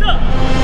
驾